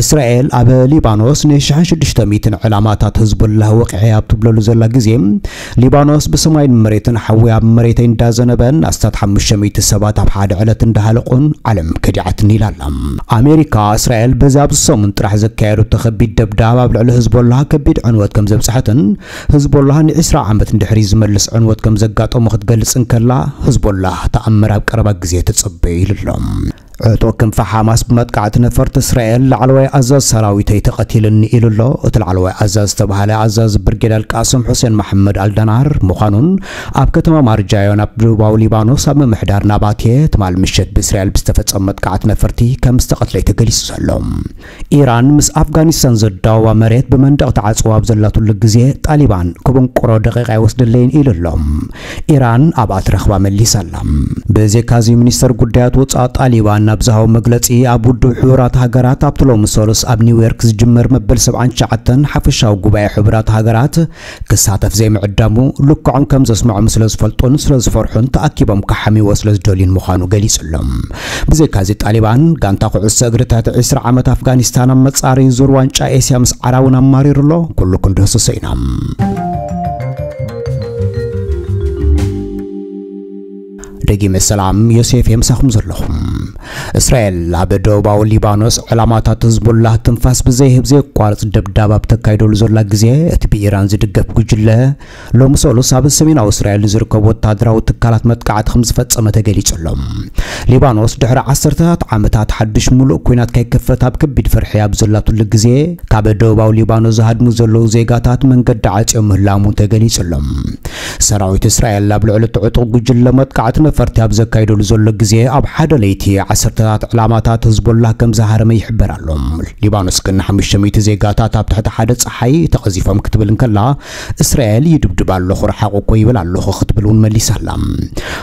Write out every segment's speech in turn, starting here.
እስራኤል ኣብ ሊባኖስ ን1600 ዕላማታት ህዝቡላህ ወቂዐ ኣብ ትብለሉ ዘላ ግዜ ሊባኖስ ብሰማይን መሬትን ሓዊ ኣብ መሬተይ እንዳዘነበን ኣስታት 500 ሰባት ኣብ ሓደ ዕለት እንዳሃለቁን ዓለም ከዲዓትን ኢላ ኣሜሪካ እስራኤል በዚ ኣብ ሰሙን ጥራሕ ዘካየዱ ተኸቢድ ደብዳብ ኣብ ልዕሊ ህዝቦላህ ከቢድ ዕንወት ከም ዘብፅሐትን ህዝቦላህ ን20 ዓመት እንድሕሪ ዝመልስ ዕንወት ከም ዘጋጠሙ ክትገልጽን ከላ ህዝቦላህ ተኣምር ኣብ ቀረባ ግዜ ተጸበዩ ኢሉሎም ዕጡቕ ክንፊ ሓማስ ብመጥቃዕቲ ነፈርቲ እስራኤል ላዕለዋይ ኣዛዝ ሰራዊተይ ተቐቲልኒ ኢሉ ኣሎ። እቲ ላዕለዋይ ኣዛዝ ዝተባሃለ ኣዛዝ ብርጌድ አልቃስም ሑሴን መሐመድ አልዳናር ምዃኑን ኣብ ከተማ ማርጃዮን ኣብ ደቡባዊ ሊባኖስ ኣብ ምምሕዳር ናባትየ ትማል ምሸት ብእስራኤል ብዝተፈጸመ መጥቃዕቲ ነፈርቲ ከም ዝተቐትለይ ተገሊጹ ዘሎ። ኢራን ምስ ኣፍጋኒስታን ዘዳወባ መሬት ብመንደቕ ተዓጽዋ ኣብ ዘላትሉ ግዜ ጣሊባን ክብንቁሮ ደቂቓ ይወስደለይን ኢሉ ኣሎም ኢራን ኣብኣ ትረኽባ መሊሳ ኣላ። ብዘካዚ ሚኒስተር ጉዳያት ወፃኢ ጣሊባን ናብ ዝሃቦ መግለጺ ኣብ ውድብ ሕቡራት ሃገራት ኣብቲ ሎሚ ሰሉስ ኣብ ኒውዮርክ ዝጅመር መበል 79 ሓፈሻዊ ጉባኤ ሕቡራት ሃገራት ክሳተፍ ዘይምዕዳሙ ልክዖም ከም ዘስምዖም ስለ ዝፈልጡን ስለ ዝፈርሑን ተኣኪቦም ክሓሚዎ ስለ ዝደልዩን ምዃኑ ገሊጹሎም። ብዘይካዚ ጣሊባን ጋንታ ኩዕሶ እግሪ ትሕቲ 20 ዓመት ኣፍጋኒስታን ኣብ መጻሪ ዙር ዋንጫ ኤስያ ምስ ዓራውን ኣማሪሩ ኩሉ ክንድህስሶ ኢና። ደጊመ ሰላም ዮሴፍ የምሳኹም ዘለኹም እስራኤል ኣብ ሊባኖስ ዕላማታት ህዝቡላህ ትንፋስ ብዘይህብ ዘይቋርፅ ደብዳብ ኣብ ተካይደሉ ዘላ እቲ ብኢራን ዝድገፍ ጉጅለ ሎሚ ሰሉስ ኣብ ሰሜናዊ እስራኤል ዝርከቡ ወታደራዊ ትካላት መጥቃዕቲ ከም ዝፈጸመ ተገሊጹሎም። ሊባኖስ ድሕሪ ዓሰርተታት ዓመታት ሓድሽ ሙሉእ ኩናት ከይከፈት ኣብ ከቢድ ፍርሒ ኣብ ዘላትሉ ግዜ ካብ ደቡባዊ ሊባኖስ ዝሃድሙ ዘለዉ ዜጋታት መንገዲ ዓፅዮም ምህላሙ ተገሊጹሎም። ሰራዊት እስራኤል ኣብ ልዕሊ እቲ ዕጡቕ ጉጅለ መጥቃዕቲ ነፈርቲ ኣብ ዘካይደሉ ዘሎ ግዜ ኣብ ሓደ ለይቲ ዓሰርተታት ዕላማታት ህዝቡላህ ከም ዝሃረመ ይሕበር ኣሎ ሊባኖስ ግን 500 ዜጋታት ኣብ ትሕቲ ሓደ ፀሓይ ተቐዚፎም ክትብል እንከላ እስራኤል ይድብድብ ኣለኹ ረሓቑ እኮ ይብል ኣለኹ ክትብል እውን መሊሳ ኣላ።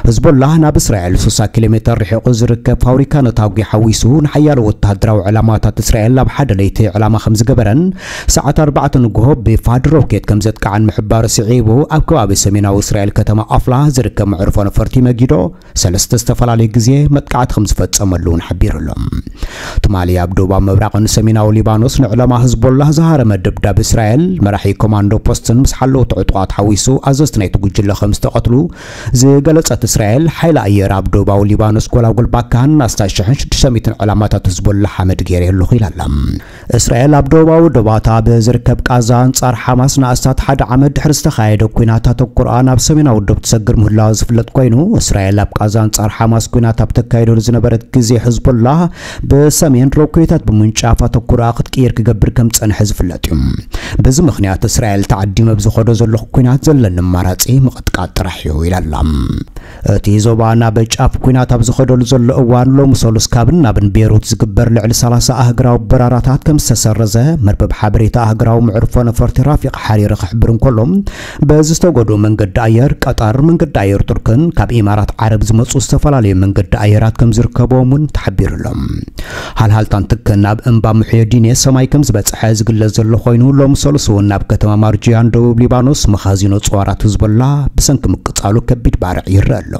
ህዝቡላህ ናብ እስራኤል 60 ኪሎ ሜትር ርሒቑ ዝርከብ ፋብሪካ ነታውጊ ሓዊሱ ንሓያሎ ወታደራዊ ዕላማታት እስራኤል ኣብ ሓደ ለይቲ ዕላማ ከም ዝገበረን ሰዓት 4 ንግሆ ብፋድ ሮኬት ከም ዘጥቃዓን ምሕባሩ ስዒቡ ኣብ ከባቢ ሰሜናዊ እስራኤል ከተማ ኣፍላ ዝርከብ መዕርፎ ነፈርቲ መጊዶ ሰለስተ ዝተፈላለዩ ግዜ መጥቃዕቲ ከም ዝፈጸመሉ እውን ሓቢሩሎም። ትማሊ ኣብ ደቡባዊ ምብራቕን ሰሜናዊ ሊባኖስ ንዕለማ ህዝቦላህ ዝሃረመ ደብዳብ እስራኤል መራሒ ኮማንዶ ፖስትን ምስ ሓለውቲ ዕጡቓት ሓዊሱ ኣዘዝቲ ናይቲ ጉጅለ ከም ዝተቐትሉ ዝገለጸት እስራኤል ሓይሊ ኣየር ኣብ ደቡባዊ ሊባኖስ ጎላጉል ኣስታት 1600 ዕላማታት ህዝቦላህ ሓመድ ገይረ ኣለኹ ኢላ ኣላ። እስራኤል ኣብ ደቡባዊ ዶባታ ብዝርከብ ቃዛ ኣንጻር ሓማስ ንኣስታት ሓደ ዓመት ድሕሪ ዝተኻየደ ኩናት ኣተኩርኣ ናብ ሰሜናዊ ዶብ ትሰግር ምህላዋ ዝፍለጥ ኮይኑ እስራኤል ኣብ ቃዛ ኣንጻር ሓማስ ኩናት ኣብ ተካይደሉ ዝነበረት ግዜ ህዝቡላህ ብሰሜን ሮኬታት ብምንጫፍ ኣተኩርኣ ክትቅይር ክገብር ከም ፀንሐ ዝፍለጥ እዩ በዚ ምክንያት እስራኤል ተዓዲመ ብዝኸዶ ዘለኹ ኩናት ዘለኒ ኣማራፂ ምቕጥቃጥ ጥራሕ እዩ ኢላ እቲ ዞባ ናብ ጫፍ ኩናት ኣብ ዝኸደሉ ዘሎ እዋን ሎሚ ሰሉስ ካብን ናብን ቤይሩት ዝግበር ልዕሊ 30 ኣህግራዊ በራራታት ከም ዝተሰረዘ መርበብ ሓበሬታ ኣህግራዊ ምዕርፎ ነፈርቲ ራፊቕ ሓሪረ ክሕብር እንከሎ በዚ ዝተጎድኡ መንገዲ ኣየር ቀጠር መንገዲ ኣየር ቱርክን ካብ ኢማራት ዓረብ ዝመፁ ዝተፈላለዩ መንገዲ ኣየራት ከም ዝርከቦም እውን ተሓቢሩሎም። ሃልሃልታን ትክን ናብ እምባ ሙሕየዲን ሰማይ ከም ዝበፅሐ ዝግለጽ ዘሎ ኮይኑ ሎሚ ሰሉስ እውን ናብ ከተማ ማርጅያን ደቡብ ሊባኖስ መኻዚኖ ጽዋራት ህዝቦላ ብሰንኪ ምቅጻሉ ከቢድ ባርዕ ይርአ ኣሎ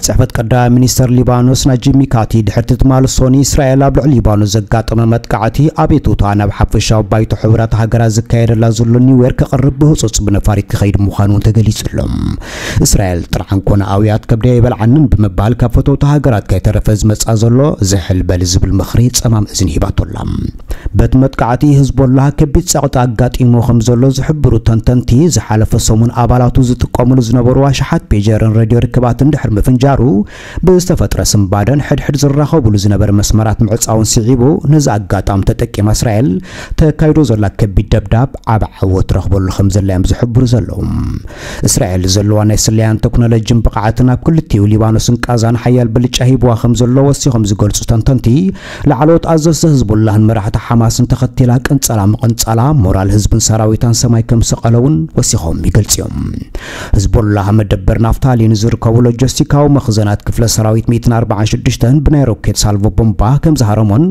ቤት ጽሕፈት ቀዳማይ ሚኒስተር ሊባኖስ ናጂብ ሚካቲ ድሕሪ ትማል ሶኒ እስራኤል ኣብ ልዕሊ ሊባኖስ ዘጋጠመ መጥቃዕቲ ኣቤቱታ ናብ ሓፈሻዊ ባይቶ ሕብራት ሃገራት ዝካየደላ ዘሎ ኒውዮርክ ከቕርብ ብህፁፅ ብነፋሪት ክኸይድ ምዃኑ ተገሊጹሎም። እስራኤል ጥርዓን ኮነ ኣውያት ከብደያ ይበልዓንን ብምባል ካብ ፈተውቲ ሃገራት ከይተረፈ ዝመጻ ዘሎ ዝሕልበል ዝብል ምኽሪ ጸማም እዝኒ ሂባቶላ በቲ መጥቃዕቲ ህዝቦላ ከቢድ ጸቕጢ ኣጋጢሞ ከም ዘሎ ዝሕብሩ ተንተንቲ ዝሓለፈ ሰሙን ኣባላቱ ዝጥቀሙሉ ዝነበሩ ኣሽሓት ፔጀርን ሬድዮ ርክባትን ድሕሪ ምፍንጃ ምፍንጃሩ ብዝተፈጥረ ስምባደን ሕድሕድ ዝራኸብሉ ዝነበረ መስመራት ምዕፃውን ስዒቡ ነዚ ኣጋጣሚ ተጠቂማ እስራኤል ተካይዶ ዘላ ከቢድ ደብዳብ ዓብ ዓወት ትረኽበሉ ከም ዘላ እዮም ዝሕብሩ ዘለዉ። እስራኤል ዘለዋ ናይ ስለያን ቴክኖሎጂን ብቕዓትን ኣብ ክልቲኡ ሊባኖስን ቃዛን ሓያል ብልጫ ሂብዋ ከም ዘሎ ወሲኾም ዝገልጹ ተንተንቲ ላዕለዎት ኣዘዝቲ ህዝቡላህን መራሕቲ ሓማስን ተኸቲላ ቅንጸላ ምቕንጸላ ሞራል ህዝብን ሰራዊታን ሰማይ ከም ሰቐለውን ወሲኾም ይገልጽ እዮም። ህዝቡላህ መደበር ናፍታሊ ንዝርከቡ ሎጂስቲካዊ መኽዘናት ክፍለ ሰራዊት 146 ብናይ ሮኬት ሳልቮ ቦምባ ከም ዝሃረሞን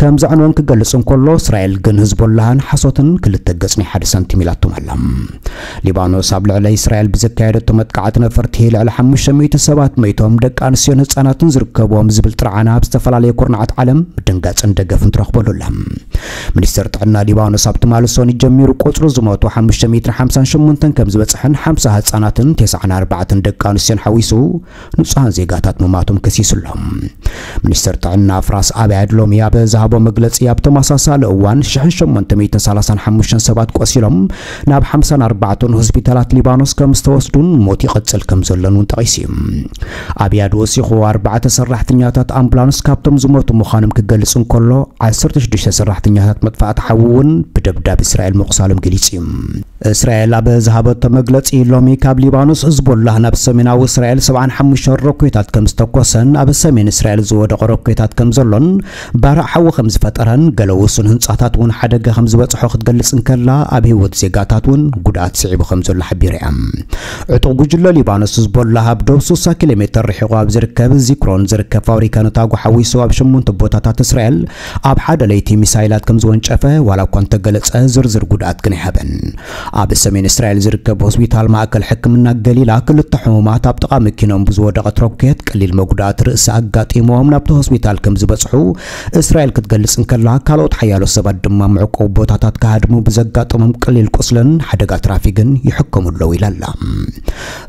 ከም ዘዕንወን ክገልጽ እንከሎ እስራኤል ግን ህዝቡላህን ሓሶትን ክልተ ገጽ ናይ ሓደ ሳንቲም ኢላቶም ኣላ ሊባኖስ ኣብ ልዕሊ እስራኤል ብዘካየደቶ መጥቃዕቲ ነፈርቲ ልዕሊ 500 ሰባት መይቶም ደቂ ኣንስትዮን ህጻናትን ዝርከብዎም ዝብል ጥርዓና ኣብ ዝተፈላለየ ኩርናዓት ዓለም ድንጋፅን ደገፍን ትረኽበሉ ኣላ ሚኒስትር ጥዕና ሊባኖስ ኣብቲ ማልሶኒ ጀሚሩ ቆፅሩ ዝሞቱ 558 ከም ዝበፅሕን 50 ህጻናትን 94 ደቂ ኣንስትዮን ሓዊሱ ንጹሃን ዜጋታት ምማቶም ከሲሱሎም። ሚኒስትር ጥዕና ፍራስ ኣብይ ኣድሎሚ ኣብ ዝሃቦ መግለፂ ኣብ ተመሳሳሊ እዋን 1835 ሰባት ቆሲሎም ናብ 54 ሆስፒታላት ሊባኖስ ከም ዝተወስዱን ሞት ይቕፅል ከም ዘሎን እውን ጠቒሱ። እዩ ኣብያድ ወሲኹ ኣርባዕተ ሰራሕተኛታት ኣምቡላንስ ካብቶም ዝሞቱ ምዃኖም ክገልጽ እንከሎ 16ទញ្ញាថាមិត្តផ្អាតហៅន ብደብዳብ እስራኤል ምቑሳሎም ገሊጹ እዩ እስራኤል ኣብ ዝሃበቶ መግለፂ ሎሚ ካብ ሊባኖስ ህዝቦላህ ናብ ሰሜናዊ እስራኤል 75 ሮኬታት ከም ዝተኮሰን ኣብ ሰሜን እስራኤል ዝወደቐ ሮኬታት ከም ዘሎን ባራዕ ሓዊ ከም ዝፈጠረን ገለ ውሱን ህንፃታት እውን ሓደጋ ከም ዝበፅሖ ክትገልጽ እንከላ ኣብ ህይወት ዜጋታት እውን ጉድኣት ስዒቡ ከም ዘሎ ሓቢራ እያ። ዕጡቕ ጉጅለ ሊባኖስ ህዝቦላህ ኣብ ደቡብ 60 ኪሎ ሜትር ርሒቑ ኣብ ዝርከብ ዚክሮን ዝርከብ ፋብሪካ ነታጉ ሓዊሱ ኣብ ሸሞንተ ቦታታት እስራኤል ኣብ ሓደ ለይቲ ሚሳይላት ከም ዝወንጨፈ ዋላ እኳ እንተገለጸ ዝርዝር ጉድኣት ግን ኣይሃበን ኣብ ሰሜን እስራኤል ዝርከብ ሆስፒታል ማእከል ሕክምና ገሊላ ክልተ ሕሙማት ኣብ ጥቓ መኪኖም ብዝወደቐት ሮኬት ቀሊል መጉዳእቲ ርእሲ ኣጋጢሞም ናብቲ ሆስፒታል ከም ዝበፅሑ እስራኤል ክትገልጽ እንከላ ካልኦት ሓያሎ ሰባት ድማ ምዕቆብ ቦታታት ካሃድሙ ብዘጋጠሞም ቀሊል ቁስልን ሓደጋ ትራፊክን ይሕከሙ ኣለዉ ኢላ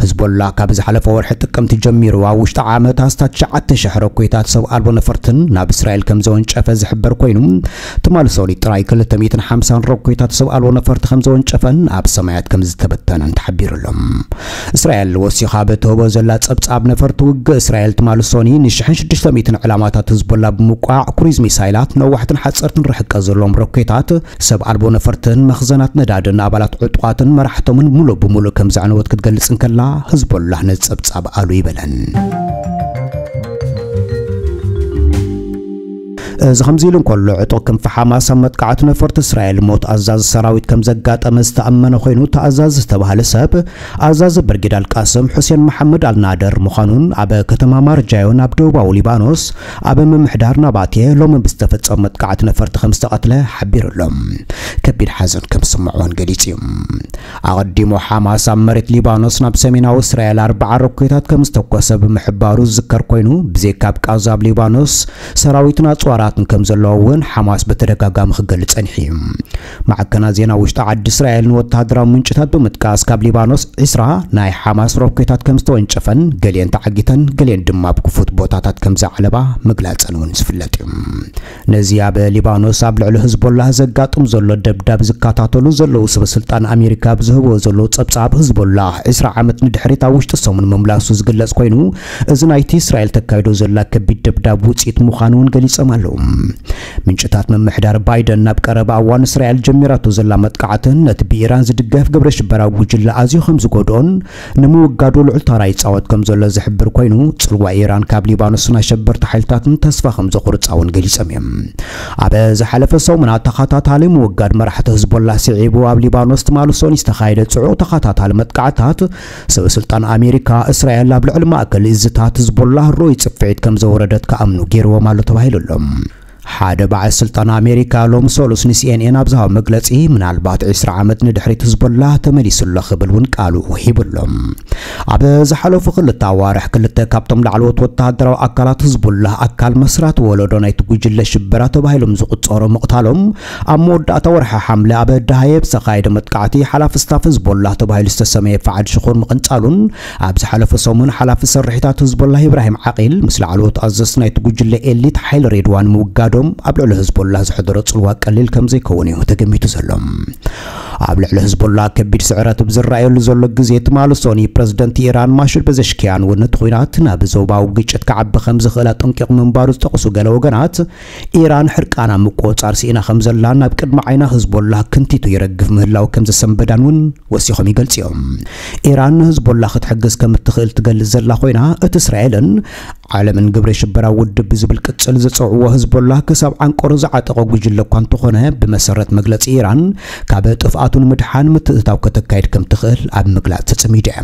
ህዝቦላ ካብ ዝሓለፈ ወርሒ ጥቅምቲ ጀሚሩ ኣብ ውሽጢ ዓመታት 9,000 ሮኬታት ሰብ ኣልቦ ነፈርትን ናብ እስራኤል ከም ዘወንጨፈ ዝሕበር ኮይኑ ትማሊ ሰውሊት ጥራይ 250 ሮኬታት ሰብ ኣልቦ ነፈርቲ ከም ዘወንጨፈን ኣብ ሰማያት ከም ዝተበተነን ተሓቢሩሎም እስራኤል ወሲኻ በትህቦ ዘላ ጸብጻብ ነፈርቲ ውግእ እስራኤል ትማሊ ሶኒ ን1600 ዕላማታት ህዝቦላ ብምቋዕ ክሩዝ ሚሳይላት ነዋሕትን ሓፀርትን ርሕቀት ዘለዎም ሮኬታት ሰብ ኣልቦ ነፈርትን መኽዘናት ነዳድን ኣባላት ዕጡቓትን መራሕቶምን ሙሉእ ብሙሉእ ከም ዘዕነወት ክትገልጽ እንከላ ህዝቦላህ ነጸብጻብ ኣሉ ይበለን እዚ ከምዚ ኢሉ እንከሎ ዕጡቕ ክንፊ ሓማስ ኣብ መጥቃዕቲ ነፈርቲ እስራኤል ሞት ኣዛዚ ሰራዊት ከም ዘጋጠመ ዝተኣመነ ኮይኑ ተኣዛዚ ዝተባሃለ ሰብ ኣዛዚ ብርጌድ አልቃስም ሑሴን መሐመድ አልናደር ምዃኑን ኣብ ከተማ ማርጃዮን ኣብ ደቡባዊ ሊባኖስ ኣብ ምምሕዳር ናባትየ ሎሚ ብዝተፈፀመ መጥቃዕቲ ነፈርቲ ከም ዝተቐትለ ሓቢሩሎም። ከቢድ ሓዘን ከም ዝስምዖን ገሊጹ። እዩ ኣቐዲሙ ሓማስ ኣብ መሬት ሊባኖስ ናብ ሰሜናዊ እስራኤል ኣርባዓ ሮኬታት ከም ዝተኮሰ ብምሕባሩ ዝዝከር ኮይኑ ብዘይካ ኣብ ቃዛ ኣብ ሊባኖስ ሰራዊትን ኣፅዋራትን ከም ዘለዎ እውን ሓማስ በተደጋጋሚ ክገልጽ ፀኒሑ እዩ ማዕከና ዜና ውሽጢ ዓዲ እስራኤል ንወተሃደራዊ ምንጭታት ብምጥቃስ ካብ ሊባኖስ 20 ናይ ሓማስ ሮኬታት ከም ዝተወንጨፈን ገሊአን ተዓጊተን ገሊአን ድማ ኣብ ክፉት ቦታታት ከም ዘዕለባ ምግላፀን እውን ዝፍለጥ እዩ። ነዚ ኣብ ሊባኖስ ኣብ ልዕሊ ህዝቦላህ ዘጋጥም ዘሎ ደብዳብ ዝከታተሉ ዘለው ሰበስልጣን ኣሜሪካ ብዝህቦ ዘሎ ጸብጻብ ህዝቦላህ 20 ዓመት ንድሕሪት ኣብ ውሽጢ ሰሙን ምምላሱ ዝግለጽ ኮይኑ እዚ ናይቲ እስራኤል ተካይዶ ዘላ ከቢድ ደብዳብ ውፅኢት ምዃኑ እውን ገሊፆም ኣለዉ ምንጭታት ምምሕዳር ባይደን ናብ ቀረባ እዋን እስራኤል ጀሚራቶ ዘላ መጥቃዕትን ነቲ ብኢራን ዝድገፍ ግብረ ሽበራዊ ጉጅለ ኣዝዩ ከም ዝጎድኦን ንምውጋዱ ልዑል ተራ ይፃወት ከም ዘሎ ዝሕብር ኮይኑ ጽልዋ ኢራን ካብ ሊባኖስን ኣሸበርቲ ሓይልታትን ተስፋ ከም ዘቑርፃ እውን ገሊፆም እዮም። ኣብ ዝሓለፈ ሰሙናት ተኸታታሊ ምውጋድ መራሕቲ ህዝቦላ ስዒቡ ኣብ ሊባኖስ ሶኒ ዝተኻየደ ጽዑቕ ተኸታታሊ መጥቃዕታት ሰበስልጣን ኣሜሪካ እስራኤል ኣብ ልዕሊ ማእከል እዝታት ህዝቦላ ሮይ ጽፍዒት ከም ዘወረደት ከኣምኑ ገይርዎም ኣሎ። ተባሂሉሎም ሓደ በዓል ስልጣን ኣሜሪካ ሎሚ ሰሉስ ንሲኤንኤን ኣብ ዝሃቦ ምናልባት 20 ዓመት ንድሕሪት ህዝቦላ ተመሊሱሎ ክብል እውን ቃሉ ሂብሎም ኣብ ዝሓለፉ ክልተ ኣዋርሕ ክልተ ካብቶም ላዕለዎት ወተሃደራዊ ኣካላት ህዝቡላህ ኣካል መስራት ወለዶ ናይቲ ጉጅለ ሽበራ ተባሂሎም ዝቁፀሩ ምቕታሎም ኣብ መወዳእታ ወርሒ ሓምለ ኣብ ዳሃየብ ዝተኻየደ መጥቃዕቲ ሓላፊ ስታፍ ህዝቦላህ ተባሂሉ ዝተሰመየ ፈዓድ ሽኹር ምቕንፃሉን ኣብ ዝሓለፈ ሰሙን ሓላፊ ሰራሒታት ህዝቦላህ ኢብራሂም ዓቂል ምስ ላዕለዎት ኣዘዝቲ ናይቲ ጉጅለ ኤሊት ሓይሊ ሬድዋን ምውጋዶ ኣብ ልዕሊ ህዝቦላ ዝሕደሮ ጽልዋ ቀሊል ከም ዘይከውን እዩ ተገሚቱ ዘሎ። ኣብ ልዕሊ ህዝቦላ ከቢድ ስዕረት ብዝረኣየሉ ዘሎ ግዜ ትማሊ ሶኒ ፕረዚደንት ኢራን ማሹድ በዘሽኪያን እውን ኩናት ናብ ዞባዊ ግጭት ክዓቢ ከም ዝኽእል ኣጠንቂቑ ምንባሩ ዝጠቕሱ ገለ ወገናት ኢራን ሕርቃና ምቆፃር ሲኢና ከም ዘላ ናብ ቅድሚ ዓይና ህዝቦላ ክንቲቱ ይረግፍ ምህላው ከም ዘሰንበዳን እውን ወሲኾም ይገልጽዮም ኢራን ንህዝቦላ ክትሕግዝ ከም እትኽእል ትገልጽ ዘላ ኮይና እቲ እስራኤልን ዓለምን ግብረ ሽበራ ውድብ ብዝብል ቅጽል ዘፀውዕዎ ህዝቦላ ክሳብ ዓንቆሮ ዝዓጠቐ ጉጅለ እኳ እንተኾነ ብመሰረት መግለፂ ኢራን ካብ ጥፍኣቱ ንምድሓን ምትእትታው ከተካይድ ከም ትኽእል ኣብ ምግላፅ እያ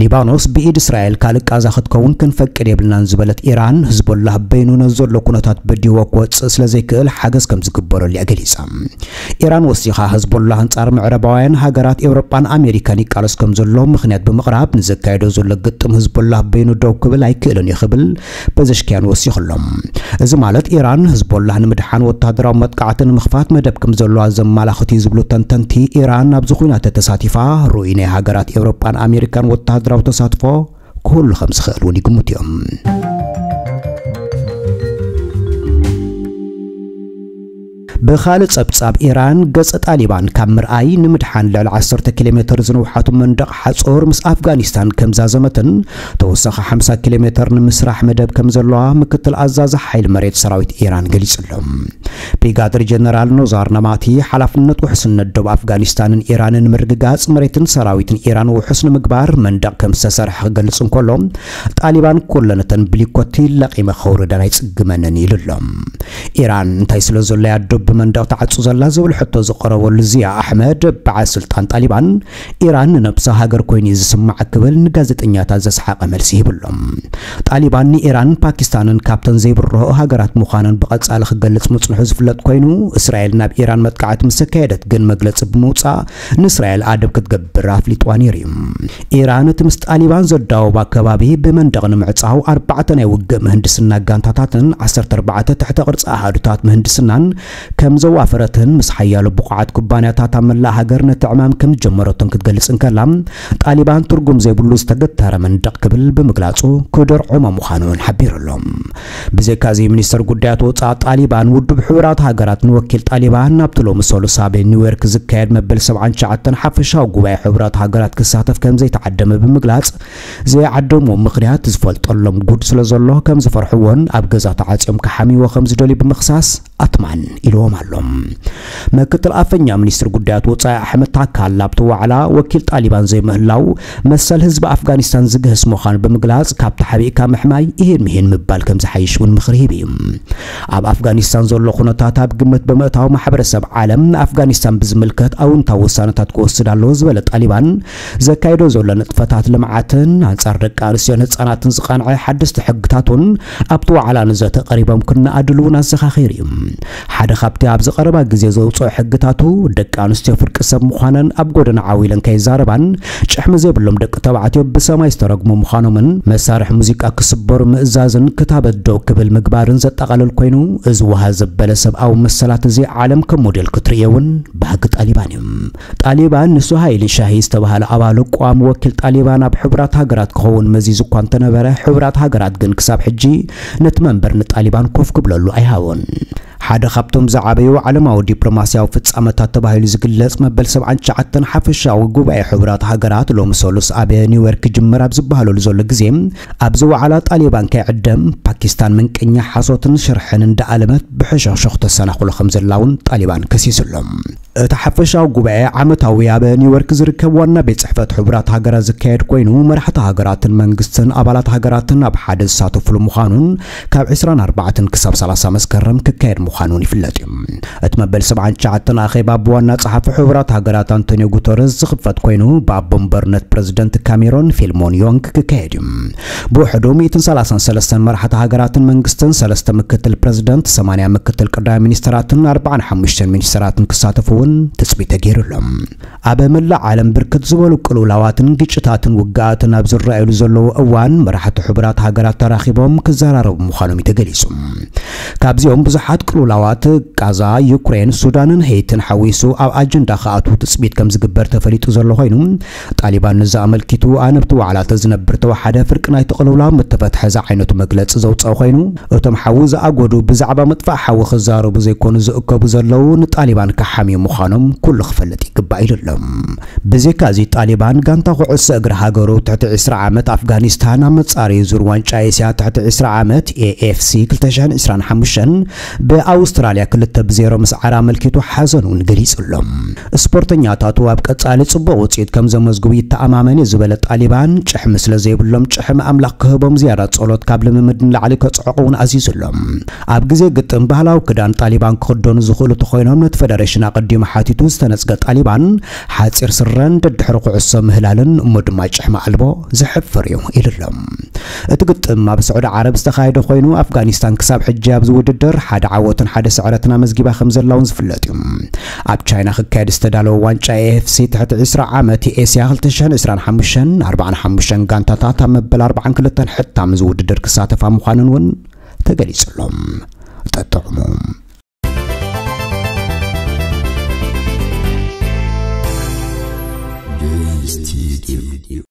ሊባኖስ ብኢድ እስራኤል ካልእ ቃዛ ክትከውን ክንፈቅድ የብልናን ዝበለት ኢራን ህዝቦላ በይኑ ነዚ ኩነታት በዲህዎ ክወፅእ ስለ ዘይክእል ሓገዝ ከም ዝግበረሉ ገሊጻ ኢራን ወሲኻ ህዝቦላ አንጻር ምዕረባውያን ሃገራት ኤውሮጳን ኣሜሪካን ይቃለስ ከም ዘሎ ምክንያት ብምቕራብ ንዘካየዶ ዘሎ ግጥም ህዝቦላ በይኑ ደው ክብል ኣይክእልን ይኽብል። በዘሽክያን ወሲኹሎም። እዚ ማለት ኢራን ህዝቦላ ንምድሓን ወታደራዊ መጥቃዕቲ ንምኽፋት መደብ ከም ዘለዋ ዘመላኽት እዩ ዝብሉ ተንተንቲ ኢራን ኣብዚ ኩናት ተሳቲፋ ርኡይ ናይ ሃገራት ኤውሮጳን ኣሜሪካን ወታደራዊ ተሳትፎ ክህሉ ከም ዝኽእል እውን ይግምቱ እዮም ብኻልእ ጸብጻብ ኢራን ገጸ ጣሊባን ካብ ምርኣይ ንምድሓን ልዕሊ 10 ኪሎ ሜትር ዝንውሓቱ መንደቕ ሓጾር ምስ ኣፍጋኒስታን ከም ዛዘመትን ተወሳኺ 50 ኪሎ ሜትር ንምስራሕ መደብ ከም ዘለዋ ምክትል ኣዛዚ ሓይሊ መሬት ሰራዊት ኢራን ገሊጹሎም ብሪጋድር ጀነራል ኖዛር ነማቲ ሓላፍነት ውሕስነት ደቡብ ኣፍጋኒስታንን ኢራንን ምርግጋጽ መሬትን ሰራዊትን ኢራን ውሑስ ንምግባር መንደቕ ከም ዝተሰርሐ ክገልጽ እንከሎ ጣሊባን ኩለነተን ብሊኮቲ ለቒመ ኸውርደን ኣይጽግመንን ኢሉሎም ኢራን እንታይ ስለ ዘሎ ያዶ ብመንደቕ ተዓፁ ዘላ ዝብል ሕቶ ዝቐረበሉ ዚያ ኣሕመድ በዓል ስልጣን ጣሊባን ኢራን ንነብሳ ሃገር ኮይኑ ዝስማዕ ክብል ንጋዜጠኛታት ዘስሓቐ መልሲ ይብሎም ጣሊባን ንኢራን ፓኪስታንን ካብተን ዘይብርሆ ሃገራት ምዃነን ብቐጻሊ ክገልጽ ምጽንሑ ዝፍለጥ ኮይኑ እስራኤል ናብ ኢራን መጥቃዕቲ ምስ ተካየደት ግን መግለፂ ብምውፃእ ንእስራኤል ኣደብ ክትገብር ኣፍሊጥዋ ነይሩ እዩ ኢራን እቲ ምስ ጣሊባን ዘዳወባ ከባቢ ብመንደቕ ንምዕፃው ኣርባዕተ ናይ ውግእ ምህንድስና ጋንታታትን 14 ትሕተ ቅርፂ ኣሃዱታት ምህንድስናን ከም ዘዋፈረትን ምስ ሓያሎ ቡቑዓት ኩባንያታት ኣብ መላእ ሃገር ነቲ ከም ዝጀመረቶን ክትገልጽ እንከላ ጣሊባን ትርጉም ዘይብሉ ዝተገተረ መንደቕ ክብል ብምግላጹ ክደርዖሞ ምዃኑን ሓቢሩሎም ብዘይካዚ ሚኒስተር ጉዳያት ወፃኢ ጣሊባን ውድብ ሕቡራት ሃገራት ንወኪል ጣሊባን ናብቲ ሎሚ ሰሉስ ኣብ ኒውዮርክ ዝካየድ መበል 79 ሓፈሻዊ ጉባኤ ሕቡራት ሃገራት ክሳተፍ ከም ዘይተዓደመ ብምግላጽ ዘይዓደሞ ምክንያት ዝፈልጠሎም ጉድ ስለ ዘሎ ከም ዝፈርሕዎን ኣብ ገዛ ተዓፅዮም ክሓሚዎ ከም ዝደልዩ ብምኽሳስ ኣትማን ኢልዎም ኣሎም ምክትል ኣፈኛ ሚኒስትሪ ጉዳያት ወፃኢ ኣሕመድ ታካል ኣብቲ ዋዕላ ወኪል ጣሊባን ዘይምህላው መሰል ህዝቢ ኣፍጋኒስታን ዝግህስ ምዃኑ ብምግላጽ ካብቲ ሓቢእካ ምሕማይ ይህን ምሂን ምባል ከም ዝሓይሽ እውን ምኽሪ ሂብ እዩ። ኣብ ኣፍጋኒስታን ዘሎ ኩነታት ኣብ ግምት ብምእታዊ ማሕበረሰብ ዓለም ንኣፍጋኒስታን ብዝምልከት ኣውንታዊ ውሳነታት ክወስድ ኣለዎ ዝበለ ጣሊባን ዘካይዶ ዘሎ ንጥፈታት ልምዓትን አንጻር ደቂ ኣንስትዮን ህፃናትን ዝቐንዐ ሓደስቲ ሕግታቱን ኣብቲ ዋዕላ ንዘተ ቀሪቦም ክነኣድሉ እውን ኣዘኻኺሩ እዩ ሓደ ካብቲ ኣብ ዝቐረባ ግዜ ዘውፅኦ ሕግታቱ ደቂ ኣንስትዮ ፍርቂ ሰብ ምዃነን ኣብ ጎደና ዓዊለን ከይዛረባን ጭሕሚ ዘይብሎም ደቂ ተባዕትዮ ብሰማይ ዝተረግሙ ምዃኖምን መሳርሒ ሙዚቃ ክስበሩ ምእዛዝን ክታበት ደው ክብል ምግባርን ዘጠቓልል ኮይኑ እዚ ውሃ ዘበለ ሰብኣዊ መሰላት እዚ ዓለም ከም ሞዴል ክትርእዮ እውን ባህጊ ጣሊባን እዩ። ጣሊባን ንሱ ሃይሊ ሻሂ ዝተባሃለ ኣባል ቋሚ ወኪል ጣሊባን ኣብ ሕቡራት ሃገራት ክኸውን መዚዝ እኳ እንተነበረ ሕቡራት ሃገራት ግን ክሳብ ሕጂ ነቲ መንበር ንጣሊባን ኮፍ ክብለሉ ኣይሃቦን ሓደ ካብቶም ዝዓበዩ ዓለማዊ ዲፕሎማስያዊ ፍጻመታት ተባሂሉ ዝግለጽ መበል 79 ሓፈሻዊ ጉባኤ ሕቡራት ሃገራት ሎሚ ሰሉስ ኣብ ኒውዮርክ ጅምር ኣብ ዝበሃለሉ ዘሎ ግዜ ኣብዚ ዋዕላ ጣሊባን ከይዕደም ፓኪስታን ምንቅኛ ሓሶትን ሽርሕን እንዳኣለመት ብሕሾክሾክ ተሰናኽሎ ከም ዘላ እውን ጣሊባን ከሲሱሎም እቲ ሓፈሻዊ ጉባኤ ዓመታዊ ኣብ ኒውዮርክ ዝርከብ ዋና ቤት ጽሕፈት ሕቡራት ሃገራት ዝካየድ ኮይኑ መራሕቲ ሃገራትን መንግስትን ኣባላት ሃገራትን ኣብ ሓደ ዝሳተፍሉ ምዃኑን ካብ 24 ክሳብ 30 መስከረም ክካየድ ምዃኑን ይፍለጥ እዩ። እቲ መበል 79 ኣኼባ ብዋና ጸሓፊ ሕቡራት ሃገራት አንቶኒዮ ጉተረስ ዝኽፈት ኮይኑ ብኣቦ እምበርነት ፕረዚደንት ካሜሮን ፊልሞን ዮንግ ክካየድ እዩ። ብውሕዱ 133 መራሕቲ ሃገራትን መንግስትን ሰለስተ ምክትል ፕረዚደንት 80 ምክትል ቀዳማይ ሚኒስትራትን 45 ሚኒስትራትን ክሳተፉ እውን ትፅቢት ተገይሩሎም ኣብ መላእ ዓለም ብርክት ዝበሉ ቅልውላዋትን ግጭታትን ውግኣትን ኣብ ዝረኣየሉ ዘለዉ እዋን መራሕቲ ሕቡራት ሃገራት ተራኺቦም ክዘራረቡ ምዃኖም እዩ ተገሊጹ ካብዚኦም ብዙሓት ቅልውላዋት ጋዛ ዩክሬን ሱዳንን ሄይትን ሓዊሱ ኣብ ኣጀንዳ ከኣትዉ ትፅቢት ከም ዝግበር ተፈሊጡ ዘሎ ኮይኑ ጣሊባን ንዛ ኣመልኪቱ ኣነ ኣብቲ ዋዕላ ተዝነብር ተወሓደ ፍርቂ ናይቲ ቅልውላው ምተፈትሐ ዛ ዓይነቱ መግለፂ ዘውፅአ ኮይኑ እቶም ሓዊ ዝኣጎዱ ብዛዕባ ምጥፋእ ሓዊ ክዛረቡ ዘይኮኑ ዝእከቡ ዘለዉ ንጣሊባን ምዃኑ ምዃኖም ኩሉ ክፈልጥ ይግባእ ኢሎም። ብዘይካ ጣሊባን ጋንታ ኩዕሶ እግሪ ሃገሩ ትሕቲ 20 ዓመት ኣፍጋኒስታን ኣብ መጻረዪ ዙር ዋንጫ ኤስያ ትሕቲ 20 ዓመት ኤኤፍሲ 2025 ብኣውስትራልያ 2 ብ0 ምስዓራ ኣመልኪቱ ሓዘኑ እውን ገሊጹሎም። ስፖርተኛታቱ ኣብ ቀጻሊ ጽቡቕ ውፅኢት ከም ዘመዝግቡ ይተኣማመን ዝበለ ጣሊባን ጭሕሚ ስለ ዘይብሎም ጭሕሚ ኣምላኽ ክህቦም ዝያዳ ጸሎት ካብ ልምምድ ንላዕሊ ከጽዕቑ እውን ኣዚዙሎም። ኣብ ግዜ ግጥም ባህላዊ ክዳን ጣሊባን ክኽደኑ ዝኽእሉ ተኮይኖም ነቲ ፌደሬሽን ኣቐዲሙ ሓቲቱ ዝተነጽገ ጣሊባን ሓፂር ስረ እንደድሕሪ ኩዕሶ ምህላልን እሞ ድማ ጭሕሚ ኣልቦ ዝሕፍር እዩ ኢሉሎም እቲ ግጥም ኣብ ስዑዲ ዓረብ ዝተኻየደ ኮይኑ ኣፍጋኒስታን ክሳብ ሕጂ ኣብዚ ውድድር ሓደ ዓወትን ሓደ ስዕረትን ኣመዝጊባ ከም ዘላውን ዝፍለጥ እዩ። ኣብ ቻይና ክካየድ ዝተዳለወ ዋንጫ ኤኤፍሲ ትሕቲ 20 ዓመት ኤስያ 2025 45 ጋንታታት ኣብ መበል 42 ሕታም እዚ ውድድር ክሳተፋ ምዃንን እውን ተገሊጹሎም። ጠጠዕሙ